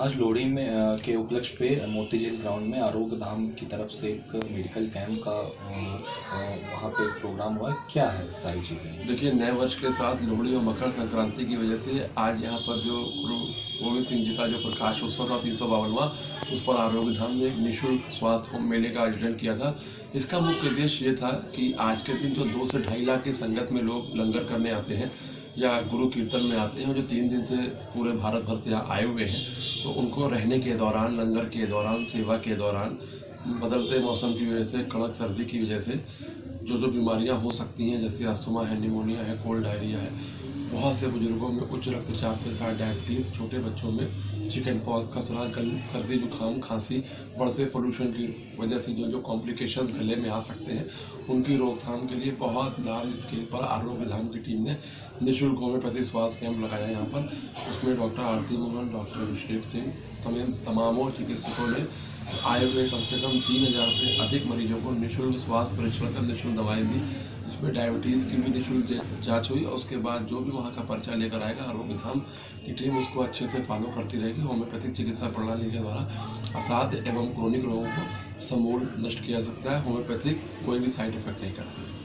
आज लोहड़ी में के उपलक्ष्य पे मोती झील ग्राउंड में आरोग्य धाम की तरफ़ से एक मेडिकल कैंप का वहाँ पे प्रोग्राम हुआ। क्या है सारी चीज़ें? देखिए, नए वर्ष के साथ लोहड़ी और मकर संक्रांति की वजह से आज यहाँ पर जो गुरु गोविंद सिंह जी का जो प्रकाश उत्सव था, तीन सौ बावनवा उस पर आरोग्य धाम ने एक निःशुल्क स्वास्थ्य होम मेले का आयोजन किया था। इसका मुख्य उद्देश्य ये था कि आज के दिन जो दो से ढाई लाख की संगत में लोग लंगर करने आते हैं। या गुरु कीर्तन में आते हैं जो तीन दिन से पूरे भारत भर से यहाँ आए हुए हैं तो उनको रहने के दौरान, लंगर के दौरान, सेवा के दौरान बदलते मौसम की वजह से, कड़क सर्दी की वजह से जो जो बीमारियाँ हो सकती हैं, जैसे अस्थमा है, निमोनिया है, कोल्ड डायरिया है, बहुत से बुज़ुर्गों में उच्च रक्तचाप के साथ डायबिटीज़, छोटे बच्चों में चिकन पॉक्स खसरा गल, सर्दी, जुकाम, खांसी, बढ़ते पोल्यूशन की वजह से जो जो कॉम्प्लिकेशंस गले में आ सकते हैं, उनकी रोकथाम के लिए बहुत लार्ज स्केल पर आरोग्य धाम की टीम ने निःशुल्क होम्योपैथी स्वास्थ्य कैंप लगाया यहाँ पर। उसमें डॉक्टर आरती मोहन डॉक्टर अभिषेक सिंह तमाम तमामों चिकित्सकों ने आए हुए कम से कम तीन हज़ार से अधिक मरीजों को निःशुल्क स्वास्थ्य परीक्षण कर निःशुल्क दवाएँ दी इसमें डायबिटीज़ की भी निःशुल्क जाँच हुई और उसके बाद जो भी वहाँ का पर्चा लेकर आएगा आरोग्य धाम की टीम उसको अच्छे से फॉलो करती रहेगी होम्योपैथिक चिकित्सा प्रणाली के द्वारा असाध्य एवं क्रोनिक रोगों को समूल नष्ट किया सकता है होम्योपैथिक कोई भी साइड इफ़ेक्ट नहीं करती।